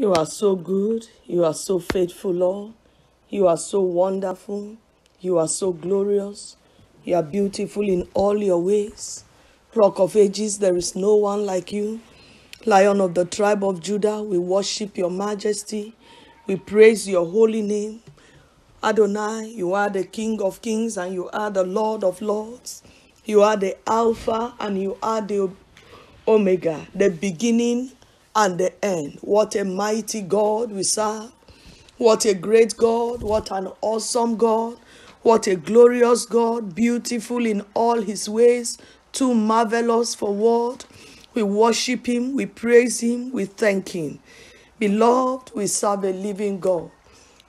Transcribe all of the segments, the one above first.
You are so good. You are so faithful, Lord. You are so wonderful. You are so glorious. You are beautiful in all your ways. Rock of ages, there is no one like you. Lion of the tribe of Judah, we worship your majesty. We praise your holy name. Adonai, you are the King of kings and you are the Lord of lords. You are the Alpha and you are the Omega, the beginning and the end. What a mighty God we serve. What a great God. What an awesome God. What a glorious God. Beautiful in all his ways. Too marvelous for word. We worship him. We praise him. We thank him. Beloved, we serve a living God.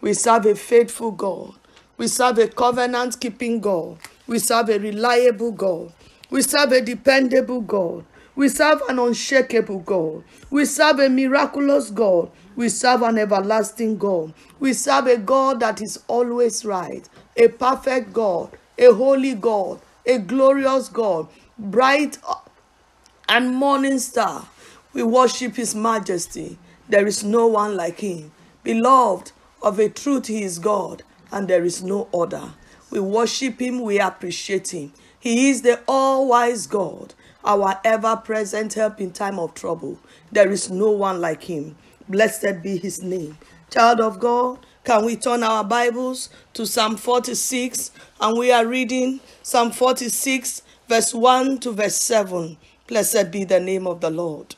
We serve a faithful God. We serve a covenant keeping God. We serve a reliable God. We serve a dependable God. We serve an unshakable God. We serve a miraculous God. We serve an everlasting God. We serve a God that is always right, a perfect God, a holy God, a glorious God, bright and morning star. We worship his majesty. There is no one like him. Beloved, of a truth he is God, and there is no other. We worship him, we appreciate him. He is the all-wise God, our ever-present help in time of trouble. There is no one like him. Blessed be his name. Child of God, can we turn our Bibles to Psalm 46? And we are reading Psalm 46, verse 1 to verse 7. Blessed be the name of the Lord.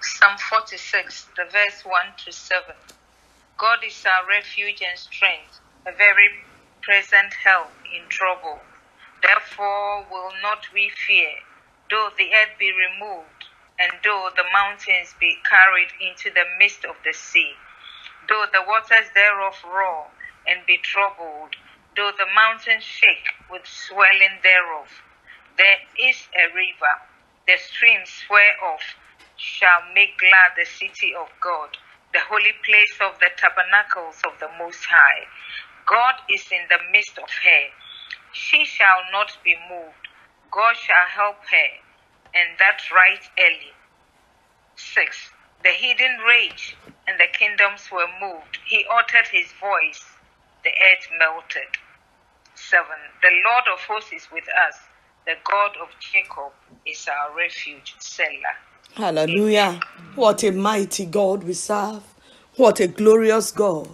Psalm 46, the verse 1 to 7. God is our refuge and strength, a very present help in trouble. Therefore will not we fear, though the earth be removed, and though the mountains be carried into the midst of the sea, though the waters thereof roar and be troubled, though the mountains shake with swelling thereof. There is a river, the streams whereof shall make glad the city of God, the holy place of the tabernacles of the Most High. God is in the midst of her. She shall not be moved. God shall help her, and that right early. 6. The hidden rage, and the kingdoms were moved. He uttered his voice, the earth melted. 7. The Lord of hosts is with us. The God of Jacob is our refuge. Selah. Hallelujah. What a mighty God we serve. What a glorious God.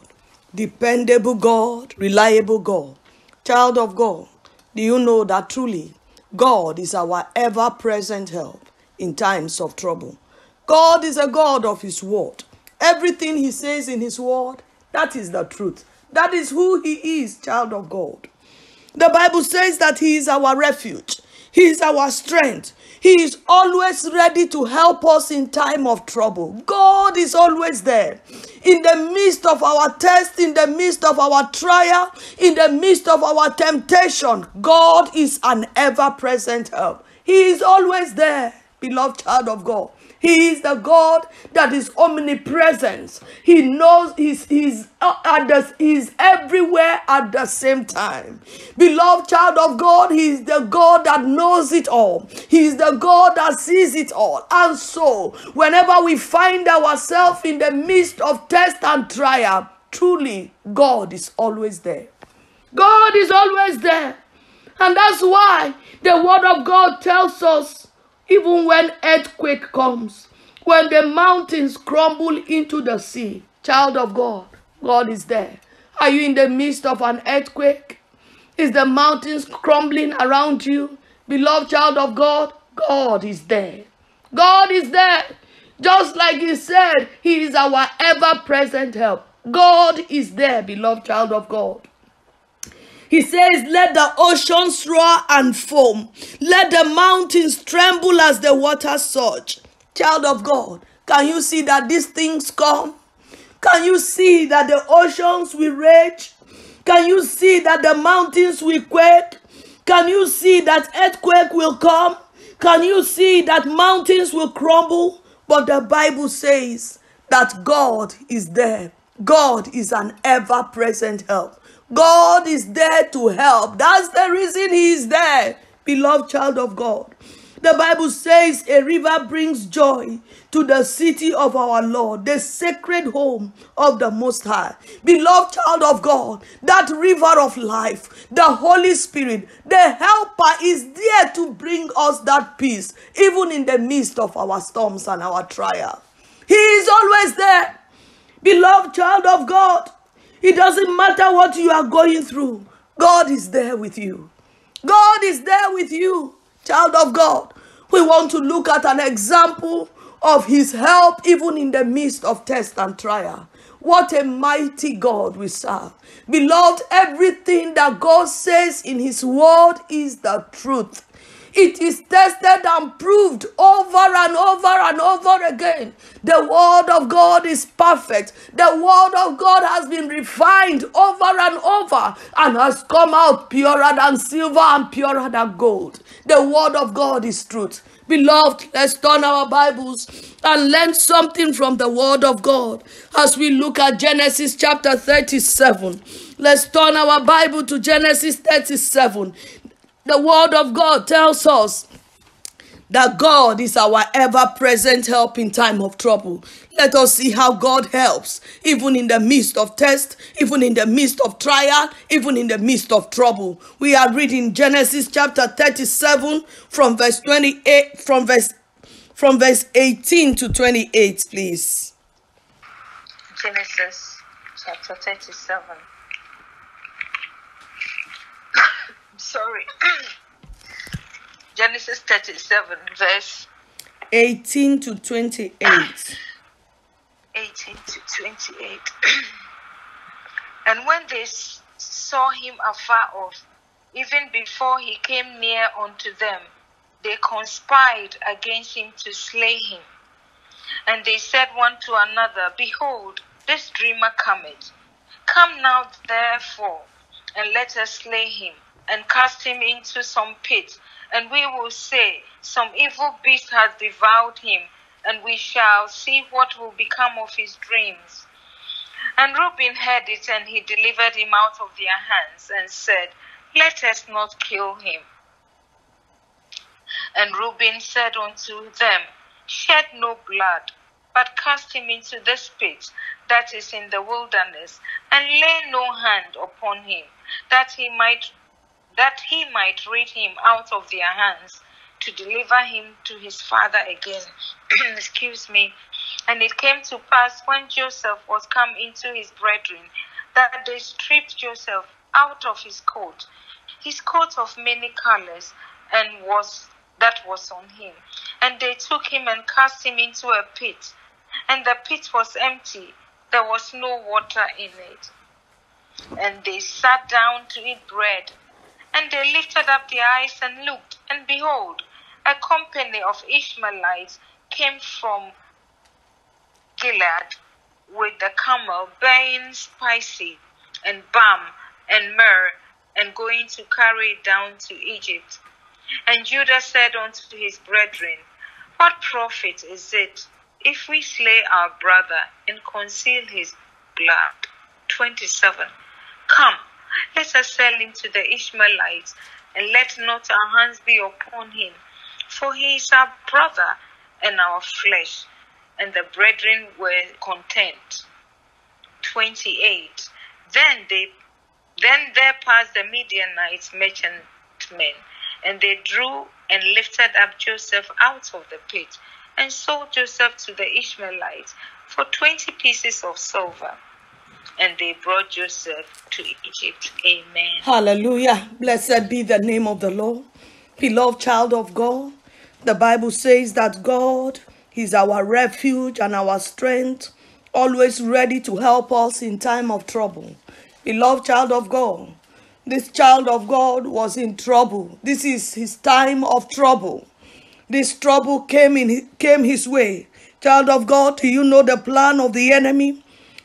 Dependable God, reliable God. Child of God, do you know that truly God is our ever present help in times of trouble? God is a God of His word. Everything He says in His word, that is the truth. That is who He is, child of God. The Bible says that He is our refuge, He is our strength. He is always ready to help us in time of trouble. God is always there. In the midst of our test, in the midst of our trial, in the midst of our temptation, God is an ever present help. He is always there, beloved child of God. He is the God that is omnipresent. He knows he's, he's, uh, at the, he's everywhere at the same time. Beloved child of God, He is the God that knows it all. He is the God that sees it all. And so, whenever we find ourselves in the midst of test and trial, truly God is always there. God is always there. And that's why the word of God tells us even when earthquake comes, when the mountains crumble into the sea, child of God, God is there. Are you in the midst of an earthquake? Is the mountains crumbling around you? Beloved child of God, God is there. God is there. Just like He said, He is our ever present help. God is there, beloved child of God. He says, Let the oceans roar and foam. Let the mountains tremble as the waters surge. Child of God, can you see that these things come? Can you see that the oceans will rage? Can you see that the mountains will quake? Can you see that earthquake will come? Can you see that mountains will crumble? But the Bible says that God is there. God is an ever present help. God is there to help. That's the reason He is there, beloved child of God. The Bible says a river brings joy to the city of our Lord, the sacred home of the Most High. Beloved child of God, that river of life, the Holy Spirit, the Helper is there to bring us that peace, even in the midst of our storms and our trial. He is always there. Beloved child of God, it doesn't matter what you are going through, God is there with you. God is there with you, child of God. We want to look at an example of his help even in the midst of test and trial. What a mighty God we serve. Beloved, everything that God says in his word is the truth. It is tested and proved over and over and over again. The word of God is perfect. The word of God has been refined over and over and has come out purer than silver and purer than gold. The word of God is truth. Beloved, let's turn our Bibles and learn something from the Word of God as we look at Genesis chapter 37. Let's turn our Bible to Genesis 37. The Word of God tells us that God is our ever present help in time of trouble. Let us see how God helps, even in the midst of test, even in the midst of trial, even in the midst of trouble. We are reading Genesis chapter 37 from verse 28, from verse from verse 18 to 28, please. Genesis chapter 37. Sorry. Genesis 37, verse 18 to 28. 18 to 28. and when they saw him afar off, even before he came near unto them, they conspired against him to slay him. And they said one to another, Behold, this dreamer cometh. Come now, therefore, and let us slay him, and cast him into some pit, and we will say, Some evil beast has devoured him and we shall see what will become of his dreams. And Reuben heard it, and he delivered him out of their hands, and said, Let us not kill him. And Reuben said unto them, Shed no blood, but cast him into this pit that is in the wilderness, and lay no hand upon him, that he might that he might rid him out of their hands to deliver him to his father again. Excuse me. And it came to pass when Joseph was come into his brethren that they stripped Joseph out of his coat, his coat of many colors, and was that was on him. And they took him and cast him into a pit, and the pit was empty; there was no water in it. And they sat down to eat bread, and they lifted up their eyes and looked, and behold, a company of Ishmaelites came from Gilead with the camel bearing spicy and balm and myrrh and going to carry it down to Egypt. And Judah said unto his brethren, What profit is it if we slay our brother and conceal his blood? 27. Come, let us sell him to the Ishmaelites, and let not our hands be upon him for he is our brother and our flesh. And the brethren were content. 28. Then they then there passed the Midianites merchantmen, and they drew and lifted up Joseph out of the pit, and sold Joseph to the Ishmaelites for twenty pieces of silver. And they brought Joseph to Egypt. Amen. Hallelujah. Blessed be the name of the Lord. Beloved child of God, the Bible says that God is our refuge and our strength, always ready to help us in time of trouble. Beloved child of God, this child of God was in trouble. This is his time of trouble. This trouble came in came his way. Child of God, do you know the plan of the enemy?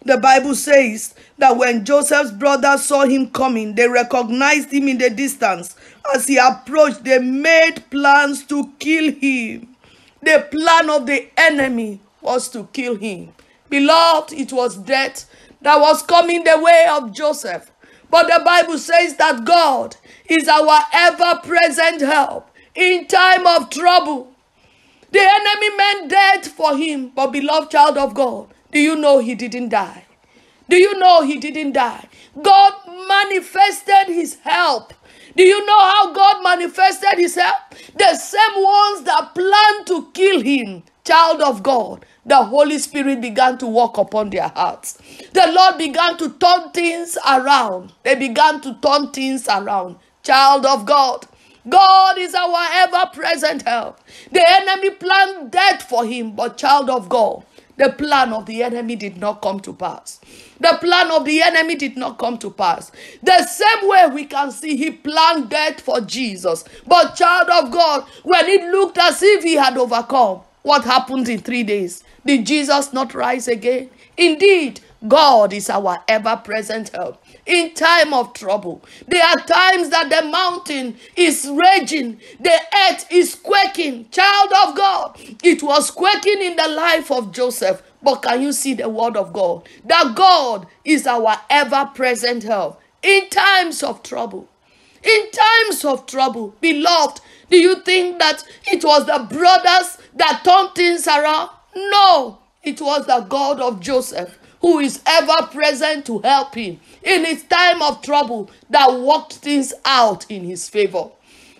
The Bible says that when Joseph's brothers saw him coming, they recognized him in the distance. As he approached, they made plans to kill him. The plan of the enemy was to kill him. Beloved, it was death that was coming the way of Joseph. But the Bible says that God is our ever present help in time of trouble. The enemy meant death for him, but beloved child of God, do you know he didn't die? Do you know he didn't die? God manifested his help. Do you know how God manifested his help? The same ones that planned to kill him, child of God, the Holy Spirit began to walk upon their hearts. The Lord began to turn things around. They began to turn things around. Child of God, God is our ever present help. The enemy planned death for him, but child of God, the plan of the enemy did not come to pass. The plan of the enemy did not come to pass. The same way we can see he planned death for Jesus. But, child of God, when it looked as if he had overcome, what happened in three days? Did Jesus not rise again? Indeed, God is our ever present help in time of trouble. There are times that the mountain is raging, the earth is quaking. Child of God, it was quaking in the life of Joseph. But can you see the word of God? That God is our ever present help in times of trouble. In times of trouble, beloved, do you think that it was the brothers that turned things around? No, it was the God of Joseph who is ever present to help him in his time of trouble that worked things out in his favor.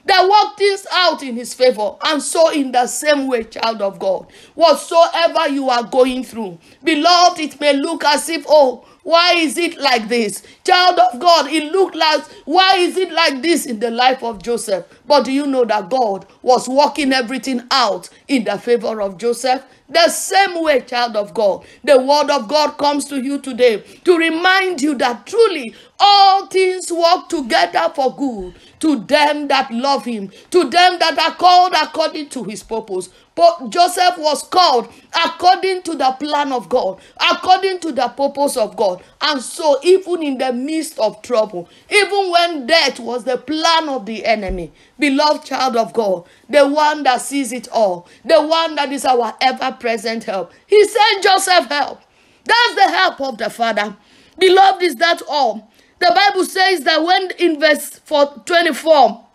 That worked things out in his favor. And so, in the same way, child of God, whatsoever you are going through, beloved, it may look as if, oh, why is it like this? Child of God, it looked like, why is it like this in the life of Joseph? But do you know that God was working everything out in the favor of Joseph? The same way, child of God, the word of God comes to you today to remind you that truly all things work together for good to them that love him, to them that are called according to his purpose. But Joseph was called according to the plan of God, according to the purpose of God. And so, even in the midst of trouble, even when death was the plan of the enemy, beloved child of God, the one that sees it all, the one that is our ever present help, he sent Joseph help. That's the help of the Father. Beloved, is that all? The Bible says that when in verse 24,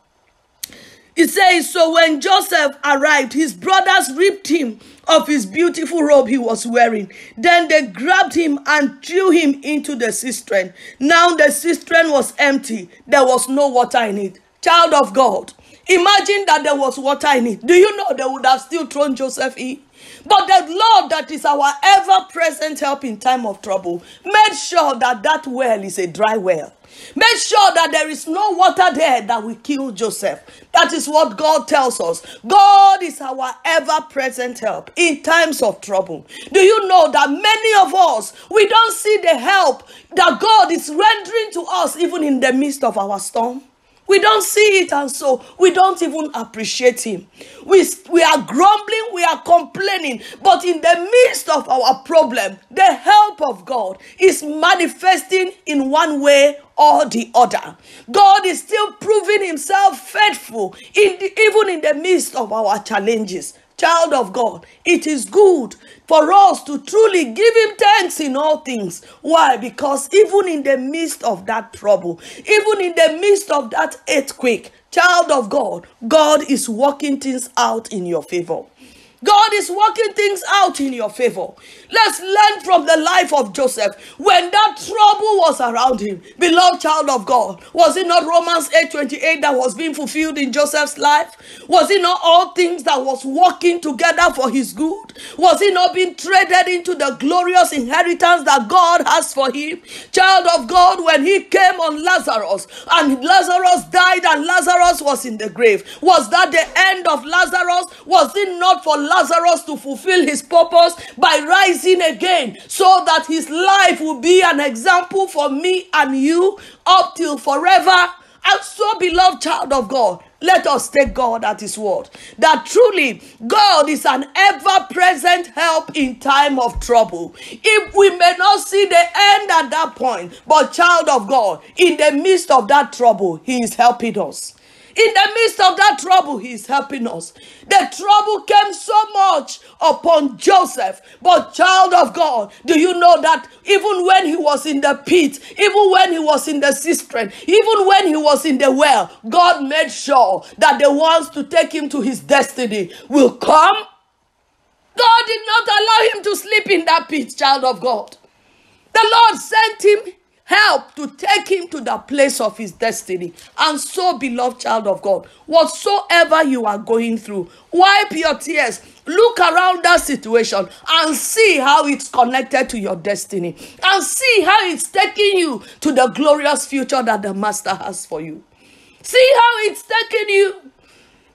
it says, So when Joseph arrived, his brothers ripped him of his beautiful robe he was wearing. Then they grabbed him and threw him into the cistern. Now the cistern was empty, there was no water in it. Child of God, imagine that there was water in it. Do you know they would have still thrown Joseph in? But the Lord, that is our ever present help in time of trouble, made sure that that well is a dry well. Make sure that there is no water there that will kill Joseph. That is what God tells us. God is our ever present help in times of trouble. Do you know that many of us, we don't see the help that God is rendering to us even in the midst of our storm? We don't see it, and so we don't even appreciate Him. We, we are grumbling, we are complaining, but in the midst of our problem, the help of God is manifesting in one way or the other. God is still proving Himself faithful, in the, even in the midst of our challenges child of God, it is good for us to truly give Him thanks in all things. Why? Because even in the midst of that trouble, even in the midst of that earthquake, child of God, God is working things out in your favor. God is working things out in your favor. Let's learn from the life of Joseph when that trouble was around him. Beloved child of God, was it not Romans 8:28 that was being fulfilled in Joseph's life? Was it not all things that was working together for his good? Was he not being traded into the glorious inheritance that God has for him? Child of God, when he came on Lazarus and Lazarus died and Lazarus was in the grave, was that the end of Lazarus? Was it not for Lazarus to fulfill his purpose by rising again so that his life will be an example for me and you up till forever. And so, beloved child of God, let us take God at His word. That truly God is an ever present help in time of trouble. If we may not see the end at that point, but child of God, in the midst of that trouble, He is helping us. In the midst of that trouble, He is helping us. The trouble came so much upon Joseph, but child of God, do you know that even when he was in the pit, even when he was in the cistern, even when he was in the well, God made sure that the ones to take him to his destiny will come. God did not allow him to sleep in that pit, child of God. The Lord sent him help to take him to the place of his destiny. And so, beloved child of God, whatsoever you are going through, wipe your tears. Look around that situation and see how it's connected to your destiny. And see how it's taking you to the glorious future that the Master has for you. See how it's taking you.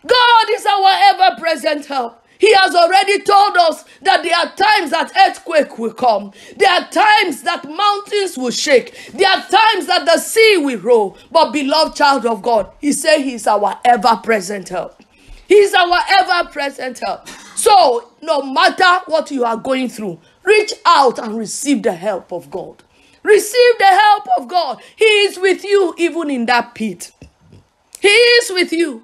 God is our ever present help. He has already told us that there are times that earthquake will come. There are times that mountains will shake. There are times that the sea will roll. But beloved child of God, he said he is our ever present help. He is our ever present help. So no matter what you are going through, reach out and receive the help of God. Receive the help of God. He is with you even in that pit. He is with you.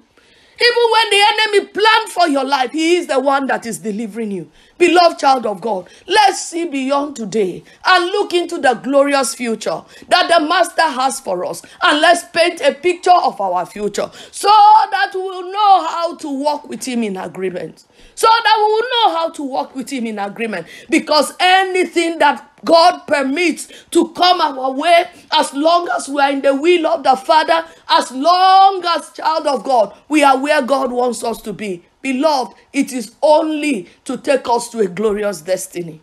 Even when the enemy planned for your life, he is the one that is delivering you. Beloved child of God, let's see beyond today and look into the glorious future that the Master has for us. And let's paint a picture of our future so that we will know how to walk with Him in agreement. So that we will know how to walk with Him in agreement. Because anything that God permits to come our way as long as we are in the will of the Father, as long as child of God, we are where God wants us to be. Beloved, it is only to take us to a glorious destiny.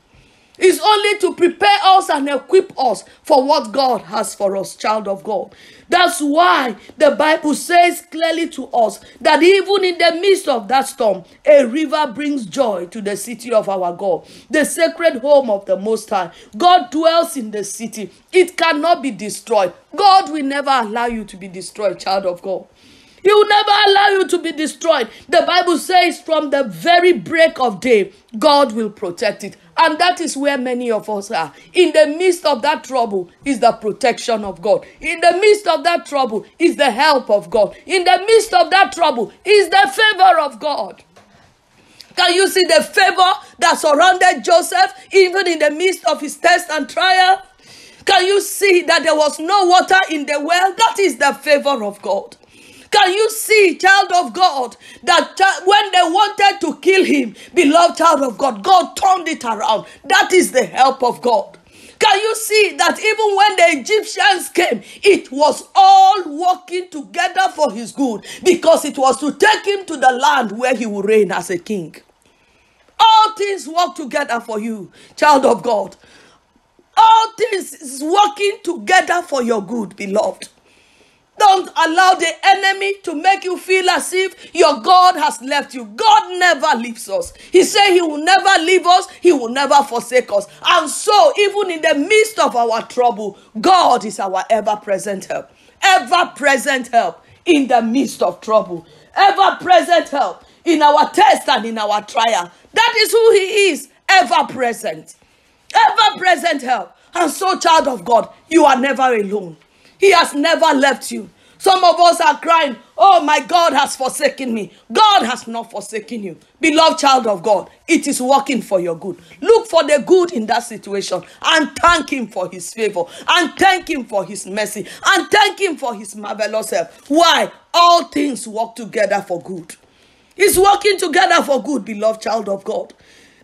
It's only to prepare us and equip us for what God has for us, child of God. That's why the Bible says clearly to us that even in the midst of that storm, a river brings joy to the city of our God, the sacred home of the Most High. God dwells in the city, it cannot be destroyed. God will never allow you to be destroyed, child of God. He will never allow you to be destroyed. The Bible says from the very break of day, God will protect it. And that is where many of us are. In the midst of that trouble is the protection of God. In the midst of that trouble is the help of God. In the midst of that trouble is the favor of God. Can you see the favor that surrounded Joseph even in the midst of his test and trial? Can you see that there was no water in the well? That is the favor of God. Can you see, child of God, that when they wanted to kill him, beloved child of God, God turned it around. That is the help of God. Can you see that even when the Egyptians came, it was all working together for his good because it was to take him to the land where he will reign as a king. All things work together for you, child of God. All things is working together for your good, beloved. Don't allow the enemy to make you feel as if your God has left you. God never leaves us. He said he will never leave us, he will never forsake us. And so, even in the midst of our trouble, God is our ever present help. Ever present help in the midst of trouble. Ever present help in our test and in our trial. That is who he is. Ever present. Ever present help. And so, child of God, you are never alone. He has never left you. Some of us are crying, Oh, my God has forsaken me. God has not forsaken you. Beloved child of God, it is working for your good. Look for the good in that situation and thank Him for His favor and thank Him for His mercy and thank Him for His marvelous help. Why? All things work together for good. It's working together for good, beloved child of God.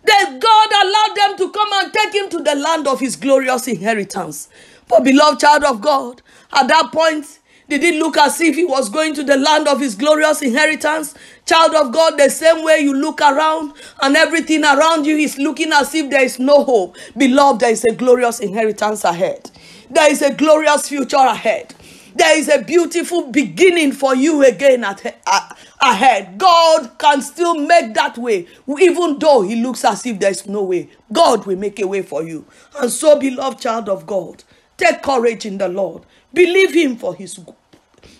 That God allowed them to come and take him to the land of his glorious inheritance. But, beloved child of God, at that point, did it look as if he was going to the land of his glorious inheritance? Child of God, the same way you look around and everything around you is looking as if there is no hope. Beloved, there is a glorious inheritance ahead. There is a glorious future ahead. There is a beautiful beginning for you again at, uh, ahead. God can still make that way, even though He looks as if there's no way. God will make a way for you. And so, beloved child of God, take courage in the Lord. Believe him for his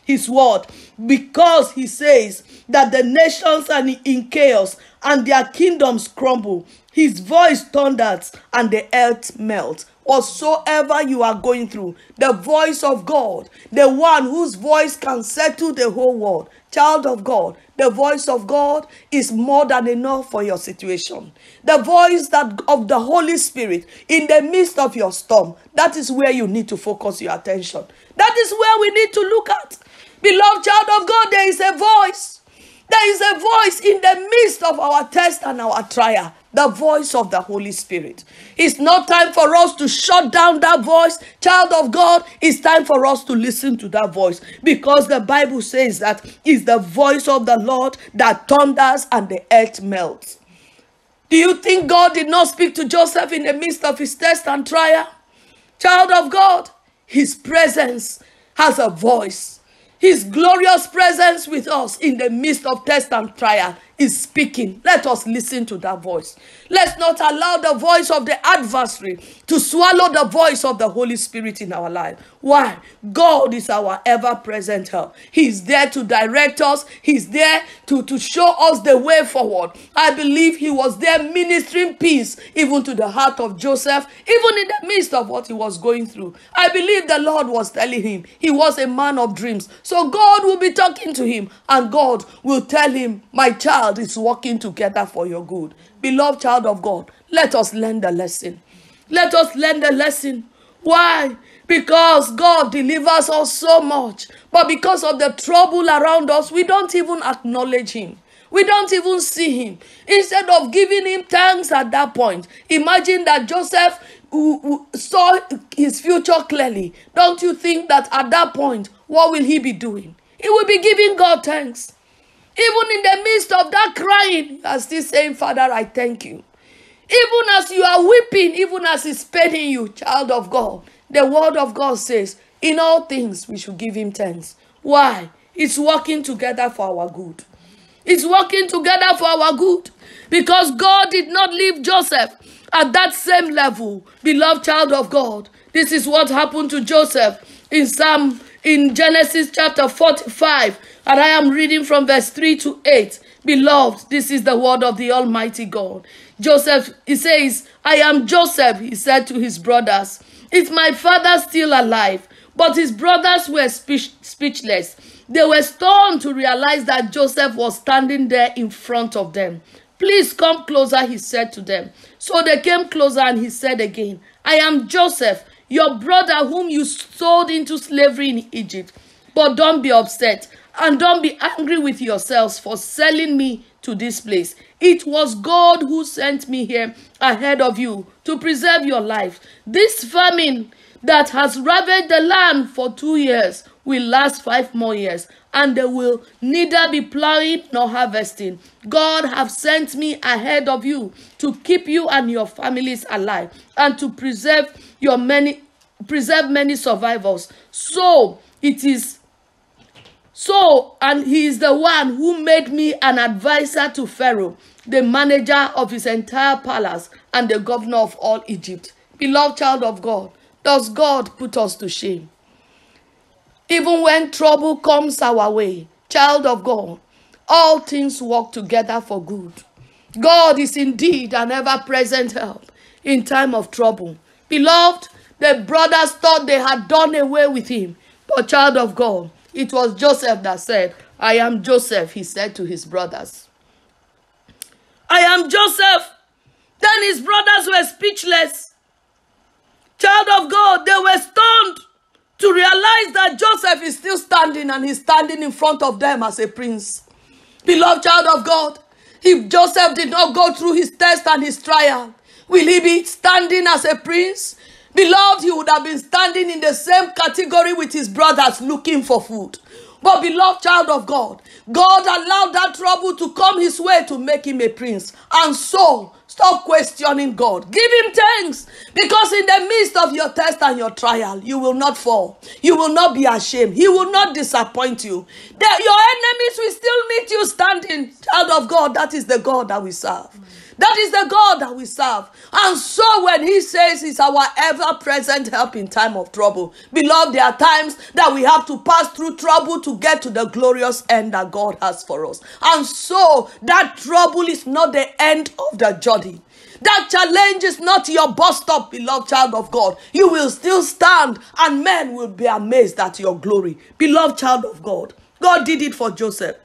his word because he says that the nations are in chaos and their kingdoms crumble. His voice thunders and the earth melts. Whatsoever you are going through, the voice of God, the one whose voice can settle the whole world, child of God, the voice of God is more than enough for your situation. The voice that of the Holy Spirit in the midst of your storm, that is where you need to focus your attention. That is where we need to look at. Beloved child of God, there is a voice. There is a voice in the midst of our test and our trial the voice of the Holy Spirit. It's not time for us to shut down that voice. Child of God, it's time for us to listen to that voice because the Bible says that it's the voice of the Lord that thunders and the earth melts. Do you think God did not speak to Joseph in the midst of his test and trial? Child of God, his presence has a voice. His glorious presence with us in the midst of test and trial is speaking. Let us listen to that voice. Let's not allow the voice of the adversary to swallow the voice of the Holy Spirit in our life. Why? God is our ever present help. He's there to direct us, He's there to, to show us the way forward. I believe He was there ministering peace even to the heart of Joseph, even in the midst of what he was going through. I believe the Lord was telling him he was a man of dreams. So God will be talking to him, and God will tell him, My child is working together for your good. Beloved child of God, let us learn the lesson. Let us learn the lesson. Why? Because God delivers us so much. But because of the trouble around us, we don't even acknowledge Him. We don't even see Him. Instead of giving Him thanks at that point, imagine that Joseph who, who saw his future clearly. Don't you think that at that point, what will he be doing? He will be giving God thanks. Even in the midst of that crying, you are still saying, Father, I thank you. Even as you are weeping, even as it's paining you, child of God, the word of God says, in all things we should give him thanks. Why? It's working together for our good. It's working together for our good. Because God did not leave Joseph at that same level. Beloved child of God, this is what happened to Joseph in Psalm in Genesis chapter 45 and I am reading from verse 3 to 8. Beloved, this is the word of the Almighty God. Joseph, he says, I am Joseph, he said to his brothers. Is my father still alive? But his brothers were speech, speechless. They were stunned to realize that Joseph was standing there in front of them. Please come closer, he said to them. So they came closer and he said again, I am Joseph, your brother whom you sold into slavery in Egypt. But don't be upset. And don't be angry with yourselves for selling me to this place. It was God who sent me here ahead of you to preserve your life. This famine that has ravaged the land for two years will last five more years, and they will neither be plowing nor harvesting. God have sent me ahead of you to keep you and your families alive and to preserve your many preserve many survivors. So it is so, and he is the one who made me an advisor to Pharaoh, the manager of his entire palace, and the governor of all Egypt. Beloved child of God, does God put us to shame? Even when trouble comes our way, child of God, all things work together for good. God is indeed an ever present help in time of trouble. Beloved, the brothers thought they had done away with him, but child of God, it was Joseph that said, I am Joseph, he said to his brothers. I am Joseph. Then his brothers were speechless. Child of God, they were stunned to realize that Joseph is still standing and he's standing in front of them as a prince. Beloved child of God, if Joseph did not go through his test and his trial, will he be standing as a prince? Beloved, he would have been standing in the same category with his brothers looking for food. But, beloved child of God, God allowed that trouble to come his way to make him a prince. And so, stop questioning God. Give him thanks. Because in the midst of your test and your trial, you will not fall. You will not be ashamed. He will not disappoint you. That your enemies will still meet you standing. Child of God, that is the God that we serve. That is the God that we serve. And so when he says he's our ever present help in time of trouble, beloved, there are times that we have to pass through trouble to get to the glorious end that God has for us. And so that trouble is not the end of the journey. That challenge is not your bus stop, beloved child of God. You will still stand and men will be amazed at your glory. Beloved child of God, God did it for Joseph.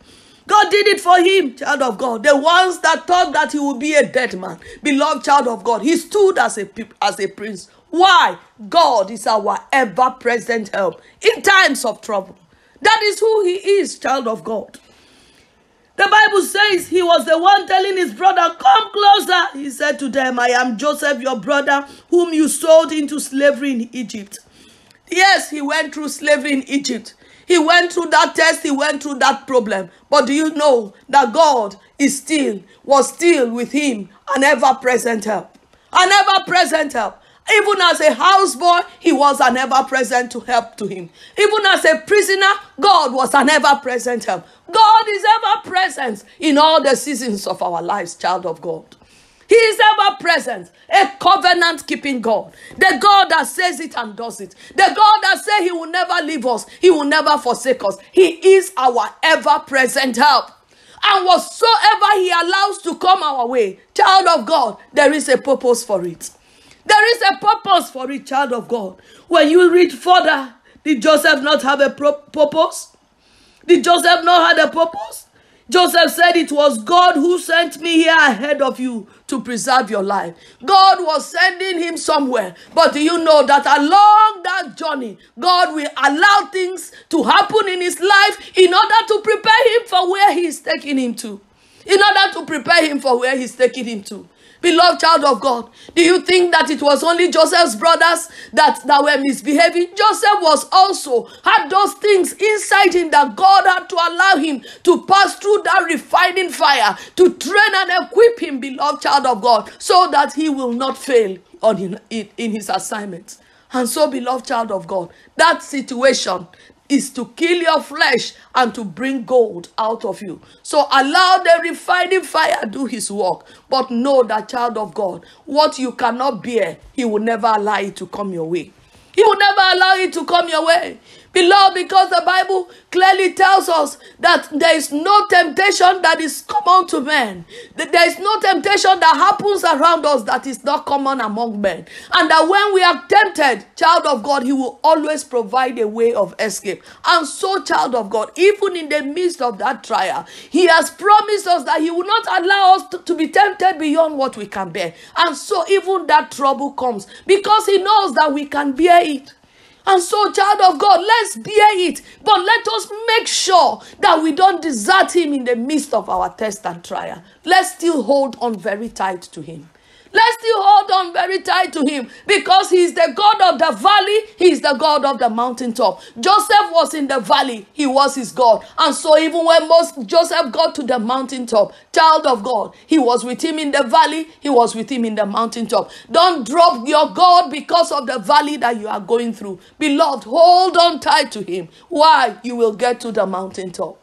God did it for him, child of God. The ones that thought that he would be a dead man, beloved child of God, he stood as a as a prince. Why? God is our ever-present help in times of trouble. That is who he is, child of God. The Bible says he was the one telling his brother, Come closer. He said to them, I am Joseph, your brother, whom you sold into slavery in Egypt. Yes, he went through slavery in Egypt. He went through that test, he went through that problem. But do you know that God is still, was still with him, an ever present help? An ever present help. Even as a houseboy, he was an ever present to help to him. Even as a prisoner, God was an ever present help. God is ever present in all the seasons of our lives, child of God. He is ever present, a covenant keeping God. The God that says it and does it. The God that says He will never leave us, He will never forsake us. He is our ever present help. And whatsoever He allows to come our way, child of God, there is a purpose for it. There is a purpose for it, child of God. When you read further, did Joseph not have a purpose? Did Joseph not have a purpose? Joseph said, It was God who sent me here ahead of you to preserve your life. God was sending him somewhere. But do you know that along that journey, God will allow things to happen in his life in order to prepare him for where he is taking him to? In order to prepare him for where he's taking him to. Beloved child of God, do you think that it was only Joseph's brothers that, that were misbehaving? Joseph was also had those things inside him that God had to allow him to pass through that refining fire to train and equip him, beloved child of God, so that he will not fail on in, in, in his assignments. And so, beloved child of God, that situation is to kill your flesh and to bring gold out of you. So allow the refining fire do his work. But know that, child of God, what you cannot bear, he will never allow it to come your way. He will never allow it to come your way. Beloved, because the Bible clearly tells us that there is no temptation that is common to men. There is no temptation that happens around us that is not common among men. And that when we are tempted, child of God, He will always provide a way of escape. And so, child of God, even in the midst of that trial, He has promised us that He will not allow us to, to be tempted beyond what we can bear. And so, even that trouble comes because He knows that we can bear it. And so, child of God, let's bear it. But let us make sure that we don't desert Him in the midst of our test and trial. Let's still hold on very tight to Him. Let's still hold on very tight to him because he's the God of the valley, he's the God of the mountaintop. Joseph was in the valley, he was his God. And so, even when most Joseph got to the mountaintop, child of God, he was with him in the valley, he was with him in the mountaintop. Don't drop your God because of the valley that you are going through. Beloved, hold on tight to him. Why? You will get to the mountaintop.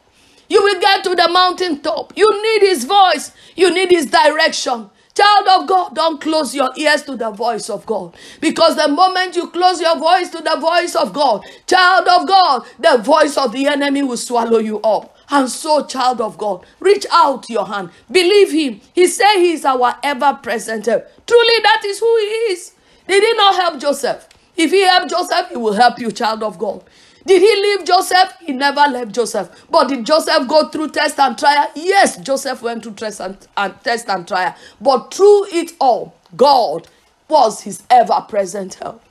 You will get to the mountaintop. You need his voice, you need his direction. Child of God, don't close your ears to the voice of God. Because the moment you close your voice to the voice of God, child of God, the voice of the enemy will swallow you up. And so, child of God, reach out your hand. Believe him. He said he is our ever present help. Truly, that is who he is. They Did not help Joseph? If he helped Joseph, he will help you, child of God. Did he leave Joseph? He never left Joseph. But did Joseph go through test and trial? Yes, Joseph went through test and, and test and trial. But through it all, God was his ever present help.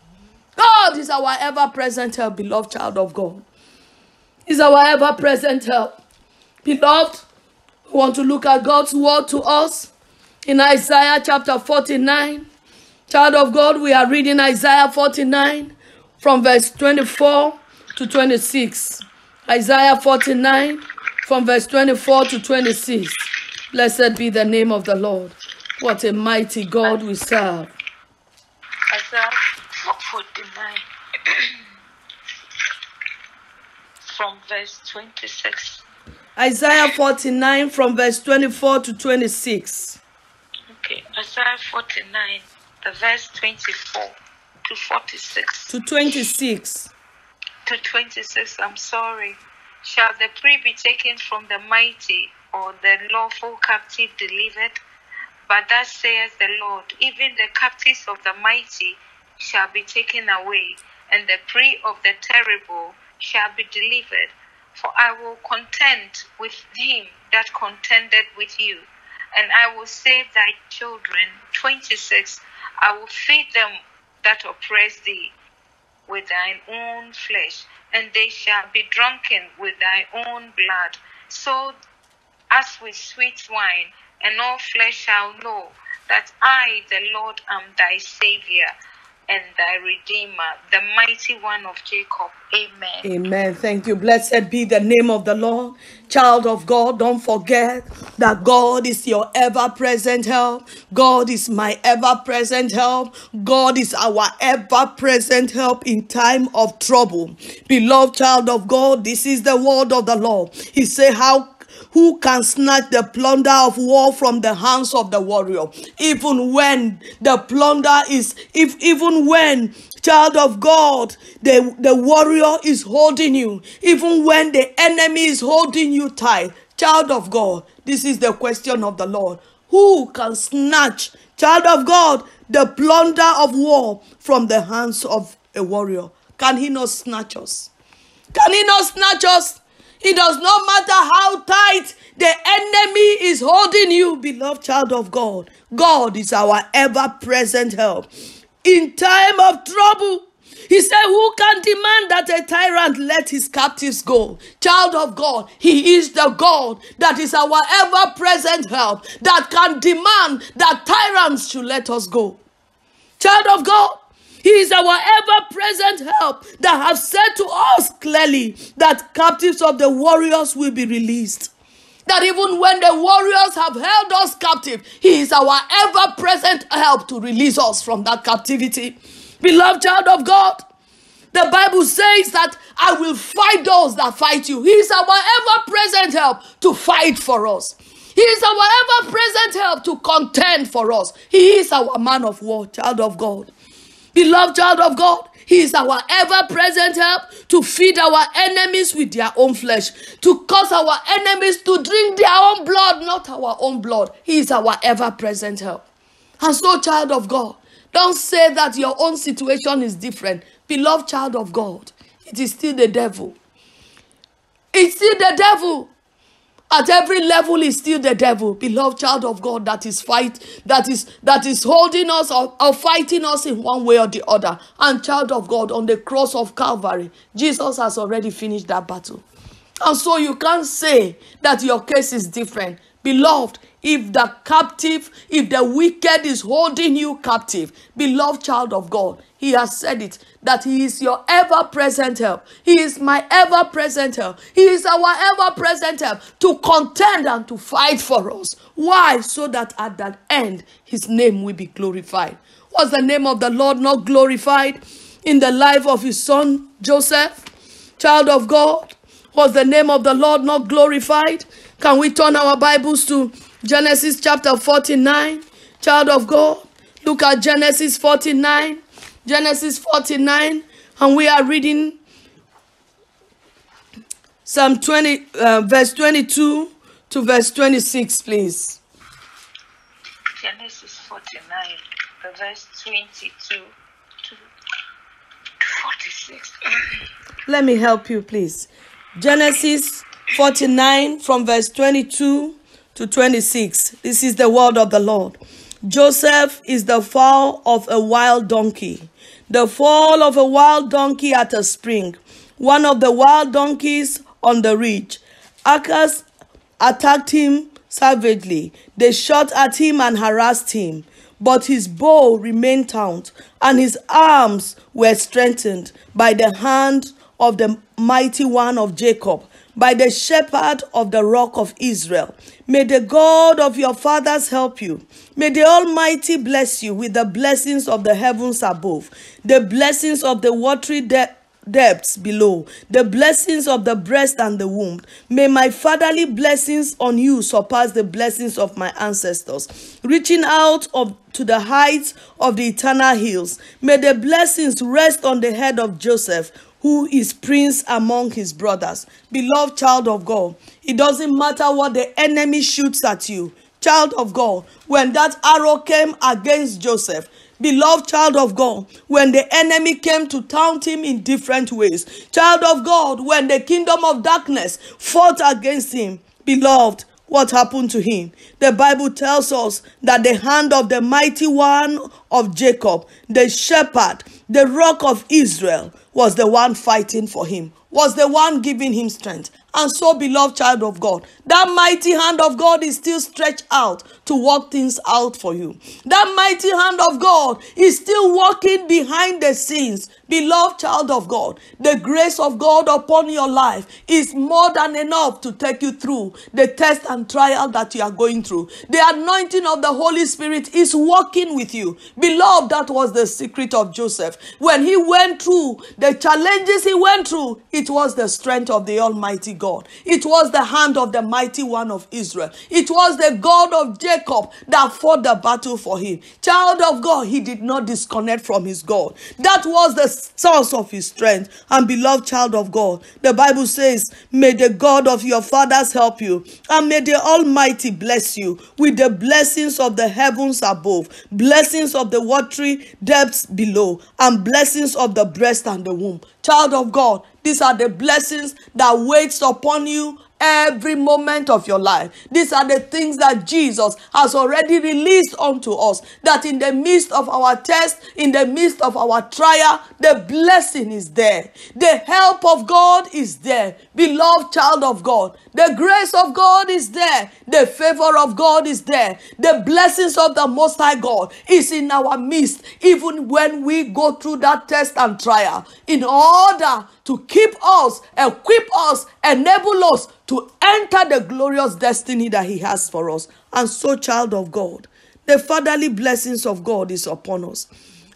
God is our ever present help, beloved child of God. Is our ever present help. Beloved, we want to look at God's word to us in Isaiah chapter 49. Child of God, we are reading Isaiah 49 from verse 24 to 26. Isaiah 49 from verse 24 to 26. Blessed be the name of the Lord. What a mighty God we serve. Isaiah 49 from verse 26. Isaiah 49 from verse 24 to 26. Okay, Isaiah 49, the verse 24 to 46. To 26 to 26, I'm sorry. Shall the prey be taken from the mighty, or the lawful captive delivered? But thus saith the Lord, even the captives of the mighty shall be taken away, and the prey of the terrible shall be delivered. For I will contend with him that contended with you, and I will save thy children. 26. I will feed them that oppress thee with thine own flesh, and they shall be drunken with thy own blood. So as with sweet wine, and all flesh shall know that I, the Lord, am thy Savior and thy Redeemer, the mighty one of Jacob. Amen. Amen. Thank you. Blessed be the name of the Lord. Child of God, don't forget that God is your ever present help. God is my ever present help. God is our ever present help in time of trouble. Beloved child of God, this is the word of the Lord. He said, How who can snatch the plunder of war from the hands of the warrior. Even when the plunder is if even when child of god the the warrior is holding you even when the enemy is holding you tight child of god this is the question of the lord. Who can snatch child of god the plunder of war from the hands of a warrior? Can he not snatch us? Can he not snatch us it does not matter how tight the enemy is holding you, beloved child of God. God is our ever present help in time of trouble. He said, Who can demand that a tyrant let his captives go? Child of God, He is the God that is our ever present help that can demand that tyrants should let us go. Child of God, he is our ever present help that have said to us clearly that captives of the warriors will be released. That even when the warriors have held us captive, He is our ever present help to release us from that captivity. Beloved child of God, the Bible says that I will fight those that fight you. He is our ever present help to fight for us. He is our ever present help to contend for us. He is our man of war, child of God. Beloved child of God, He is our ever present help to feed our enemies with their own flesh, to cause our enemies to drink their own blood, not our own blood. He is our ever present help. And so, child of God, don't say that your own situation is different. Beloved child of God, it is still the devil. It's still the devil. At every level is still the devil, beloved child of God, that is fight, that is that is holding us or, or fighting us in one way or the other. And child of God, on the cross of Calvary, Jesus has already finished that battle. And so you can't say that your case is different. Beloved, if the captive, if the wicked is holding you captive, beloved child of God, he has said it that he is your ever present help. He is my ever present help. He is our ever present help to contend and to fight for us. Why? So that at that end, his name will be glorified. Was the name of the Lord not glorified in the life of his son Joseph, child of God? Was the name of the Lord not glorified? Can we turn our Bibles to Genesis chapter 49, child of God? Look at Genesis 49, Genesis 49, and we are reading Psalm 20, uh, verse 22 to verse 26, please. Genesis 49, the verse 22 to 46. Let me help you, please. Genesis 49 from verse 22 to 26. This is the word of the Lord. Joseph is the fall of a wild donkey. The fall of a wild donkey at a spring. One of the wild donkeys on the ridge. Acres attacked him savagely. They shot at him and harassed him. But his bow remained taut, and his arms were strengthened by the hand of the mighty one of Jacob, by the shepherd of the rock of Israel. May the God of your fathers help you. May the Almighty bless you with the blessings of the heavens above, the blessings of the watery depths below, the blessings of the breast and the womb. May my fatherly blessings on you surpass the blessings of my ancestors, reaching out of to the heights of the eternal hills. May the blessings rest on the head of Joseph, who is prince among his brothers. Beloved child of God, it doesn't matter what the enemy shoots at you. child of God, when that arrow came against Joseph, beloved child of God, when the enemy came to taunt him in different ways, child of God, when the kingdom of darkness fought against him, beloved, what happened to him? The Bible tells us that the hand of the mighty one of Jacob, the shepherd, the rock of Israel, was the one fighting for him, was the one giving him strength. And so, beloved child of God, that mighty hand of God is still stretched out to work things out for you. That mighty hand of God is still working behind the scenes. Beloved child of God, the grace of God upon your life is more than enough to take you through the test and trial that you are going through. The anointing of the Holy Spirit is working with you. Beloved, that was the secret of Joseph. When he went through the challenges he went through, it was the strength of the Almighty God. It was the hand of the mighty one of Israel. It was the God of Jacob that fought the battle for him. Child of God, he did not disconnect from his God. That was the source of his strength. And beloved child of God, the Bible says, May the God of your fathers help you, and may the Almighty bless you with the blessings of the heavens above, blessings of the watery depths below, and blessings of the breast and the womb. Child of God, these are the blessings that waits upon you every moment of your life. These are the things that Jesus has already released unto us. That in the midst of our test, in the midst of our trial, the blessing is there. The help of God is there. Beloved child of God, the grace of God is there. The favor of God is there. The blessings of the Most High God is in our midst, even when we go through that test and trial, in order to keep us, equip us, enable us to enter the glorious destiny that He has for us. And so, child of God, the fatherly blessings of God is upon us.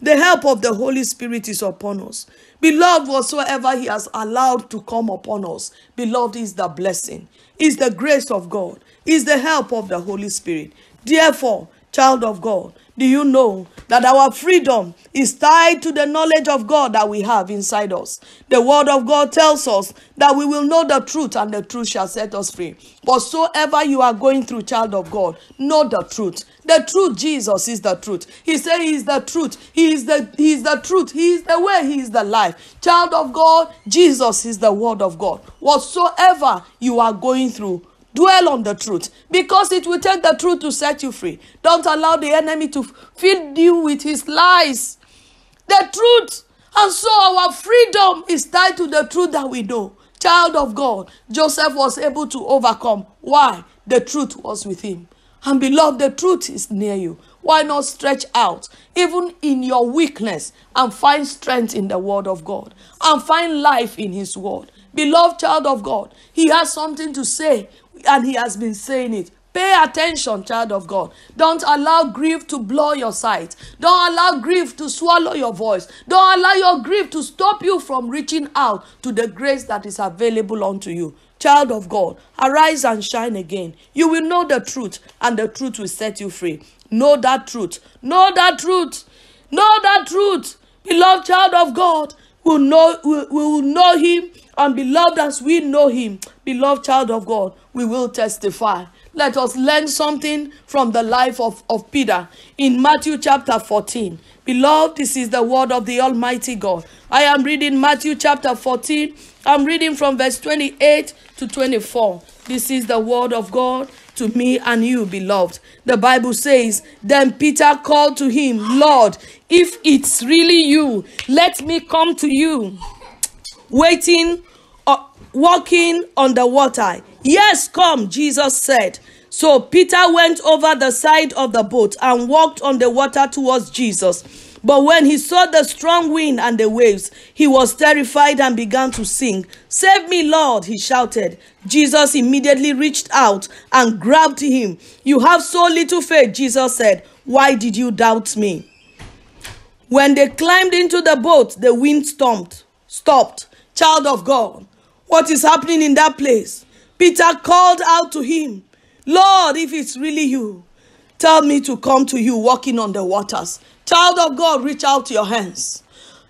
The help of the Holy Spirit is upon us. Beloved, whatsoever He has allowed to come upon us, beloved, is the blessing, is the grace of God, is the help of the Holy Spirit. Therefore, child of God, do you know that our freedom is tied to the knowledge of God that we have inside us? The word of God tells us that we will know the truth and the truth shall set us free. Whatsoever you are going through, child of God, know the truth. The truth, Jesus is the truth. He said he is the truth. He is the, he is the truth. He is the way. He is the life. Child of God, Jesus is the word of God. Whatsoever you are going through, Dwell on the truth because it will take the truth to set you free. Don't allow the enemy to feed you with his lies. The truth. And so our freedom is tied to the truth that we know. Child of God, Joseph was able to overcome. Why? The truth was with him. And beloved, the truth is near you. Why not stretch out, even in your weakness, and find strength in the word of God and find life in his word? Beloved child of God, he has something to say and he has been saying it. Pay attention, child of God. Don't allow grief to blow your sight. Don't allow grief to swallow your voice. Don't allow your grief to stop you from reaching out to the grace that is available unto you. Child of God, arise and shine again. You will know the truth, and the truth will set you free. Know that truth. Know that truth. Know that truth. Beloved child of God, will know, we, we will know him and beloved as we know him, beloved child of God, we will testify. Let us learn something from the life of, of Peter in Matthew chapter 14. Beloved, this is the word of the Almighty God. I am reading Matthew chapter 14. I'm reading from verse 28 to 24. This is the word of God to me and you, beloved. The Bible says, Then Peter called to him, Lord, if it's really you, let me come to you waiting, uh, walking on the water. Yes, come, Jesus said. So Peter went over the side of the boat and walked on the water towards Jesus. But when he saw the strong wind and the waves, he was terrified and began to sing. Save me, Lord, he shouted. Jesus immediately reached out and grabbed him. You have so little faith, Jesus said. Why did you doubt me? When they climbed into the boat, the wind. Stopped child of God, what is happening in that place? Peter called out to him, Lord, if it's really you, tell me to come to you walking on the waters. Child of God, reach out your hands.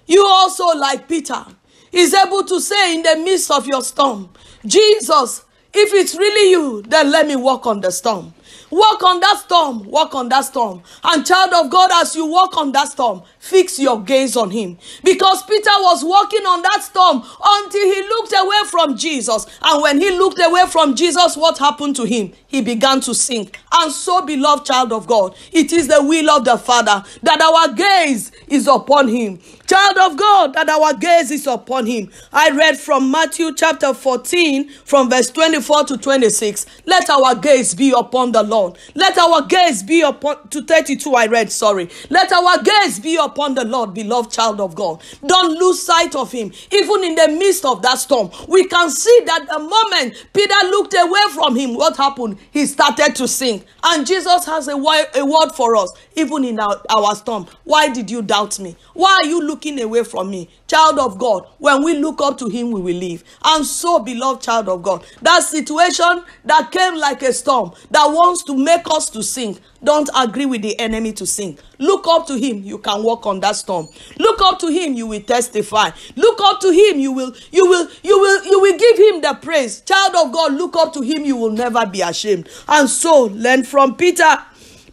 You also, like Peter, is able to say in the midst of your storm, Jesus, if it's really you, then let me walk on the storm. Walk on that storm. Walk on that storm. And child of God, as you walk on that storm, fix your gaze on him. Because Peter was walking on that storm until he looked away from Jesus. And when he looked away from Jesus, what happened to him? He began to sink. And so, beloved child of God, it is the will of the Father that our gaze is upon him. Child of God, that our gaze is upon him. I read from Matthew chapter 14, from verse 24 to 26. Let our gaze be upon the Lord. Let our gaze be upon, to 32, I read, sorry. Let our gaze be upon the Lord, beloved child of God. Don't lose sight of him. Even in the midst of that storm, we can see that the moment Peter looked away from him, what happened? He started to sink. And Jesus has a, a word for us, even in our, our storm. Why did you doubt me? Why are you looking away from me? Child of God, when we look up to him, we will live. And so, beloved child of God, that situation that came like a storm that wants to make us to sink, don't agree with the enemy to sink. Look up to him, you can walk on that storm. Look up to him, you will testify. Look up to him, you will, you will, you will, you will give him the praise. Child of God, look up to him, you will never be ashamed. And so, learn from Peter.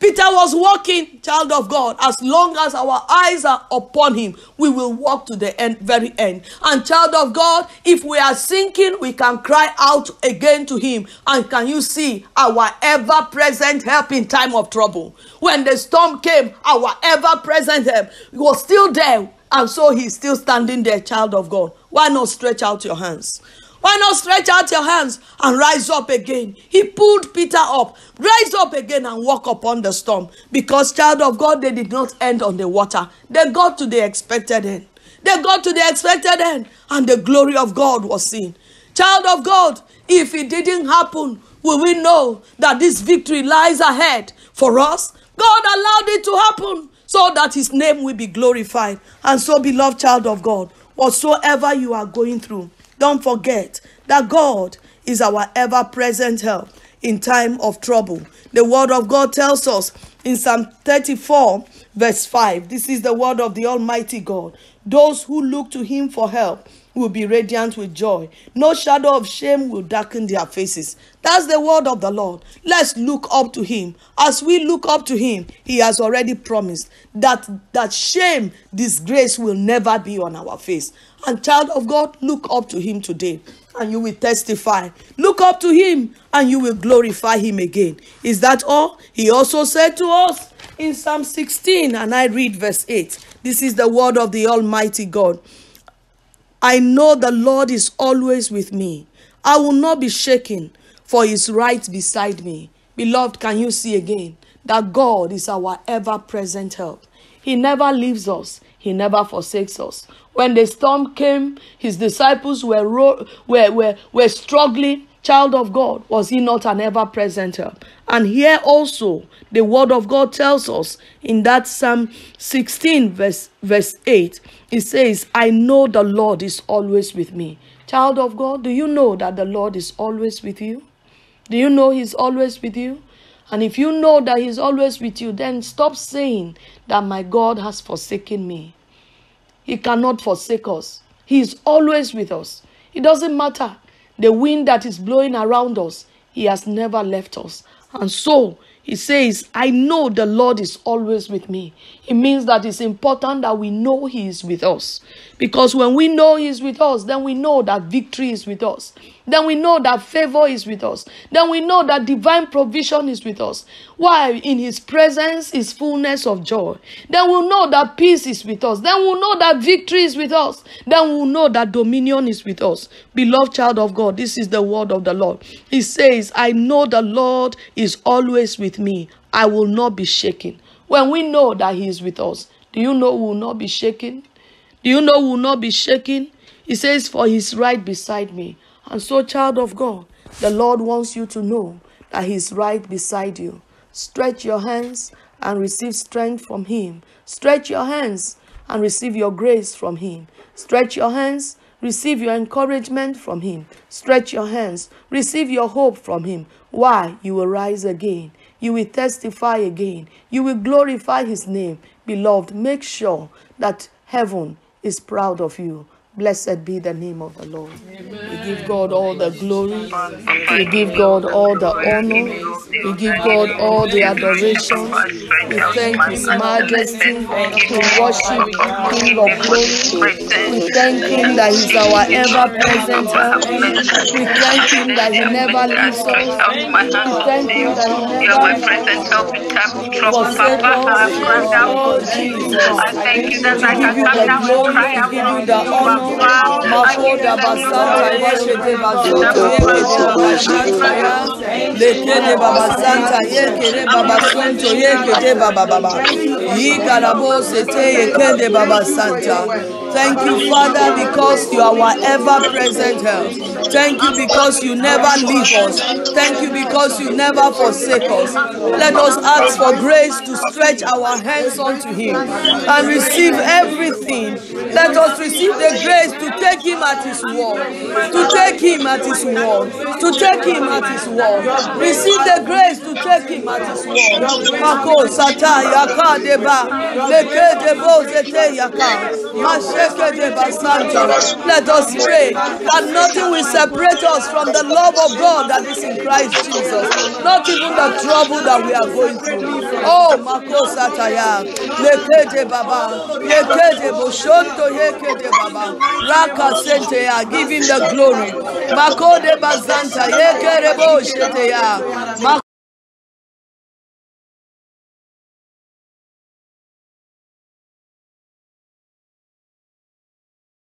Peter was walking, child of God. As long as our eyes are upon him, we will walk to the end, very end. And child of God, if we are sinking, we can cry out again to him. And can you see our ever-present help in time of trouble? When the storm came, our ever-present help was still there. And so he's still standing there, child of God. Why not stretch out your hands? Why not stretch out your hands and rise up again? He pulled Peter up, rise up again and walk upon the storm. Because, child of God, they did not end on the water. They got to the expected end. They got to the expected end, and the glory of God was seen. Child of God, if it didn't happen, will we know that this victory lies ahead for us? God allowed it to happen so that his name will be glorified. And so, beloved child of God, whatsoever you are going through, don't forget that God is our ever present help in time of trouble. The word of God tells us in Psalm 34, verse 5. This is the word of the Almighty God. Those who look to him for help will be radiant with joy. No shadow of shame will darken their faces. That's the word of the Lord. Let's look up to him. As we look up to him, he has already promised that that shame, disgrace will never be on our face. And child of God, look up to him today and you will testify. Look up to him and you will glorify him again. Is that all? He also said to us in Psalm 16, and I read verse 8. This is the word of the Almighty God. I know the Lord is always with me. I will not be shaken, for he is right beside me. Beloved, can you see again that God is our ever present help? He never leaves us, he never forsakes us. When the storm came, his disciples were, were, were, were struggling. Child of God, was he not an ever present help? And here also, the word of God tells us in that Psalm 16, verse, verse 8, it says, I know the Lord is always with me. Child of God, do you know that the Lord is always with you? Do you know He's always with you? And if you know that He's always with you, then stop saying that my God has forsaken me. He cannot forsake us. He is always with us. It doesn't matter the wind that is blowing around us. He has never left us. And so he says, I know the Lord is always with me. It means that it's important that we know He is with us. Because when we know He is with us, then we know that victory is with us. Then we know that favor is with us. Then we know that divine provision is with us. Why? In His presence is fullness of joy. Then we'll know that peace is with us. Then we'll know that victory is with us. Then we'll know that dominion is with us. Beloved child of God, this is the word of the Lord. He says, I know the Lord is always with me. I will not be shaken. When we know that He is with us, do you know we will not be shaken? Do you know we will not be shaken? He says, For He's right beside me. And so, child of God, the Lord wants you to know that He's right beside you. Stretch your hands and receive strength from Him. Stretch your hands and receive your grace from Him. Stretch your hands, receive your encouragement from Him. Stretch your hands, receive your hope from Him. Why? You will rise again. You will testify again. You will glorify his name. Beloved, make sure that heaven is proud of you. Blessed be the name of the Lord. We give God all the glory. We give God all the honor. We give God all the adoration. We thank His Majesty. We worship King of glory. We thank Him that He's our ever present help. We thank Him that He never leaves us. We thank Him that He You are my never present help in time of trouble, Papa. I us. cry out to you. Jesus. I thank you that I can you come down and cry out give to you the you, honor. Papa. I give you Makoda basanta yekede bazoto babasanta yikarabo sete babasanta Thank you, Father, because you are our ever present help. Thank you because you never leave us. Thank you because you never forsake us. Let us ask for grace to stretch our hands unto Him and receive everything. Let us receive the grace to take Him at His word, to take Him at His word, to take Him at His word. Receive the grace to take Him at His word. Mako sata yaka deba leke debo zete yaka masheke deba santo. Let us pray that nothing will separate us from the love of God that is in Christ Jesus. Not even the trouble that we are going through. Oh, Mako Sataya, Lekete Baba, Lekete Boshonto Yekete Baba, Raka Senteya, give him the glory. Mako de Bazanta, Yekere Bosheteya,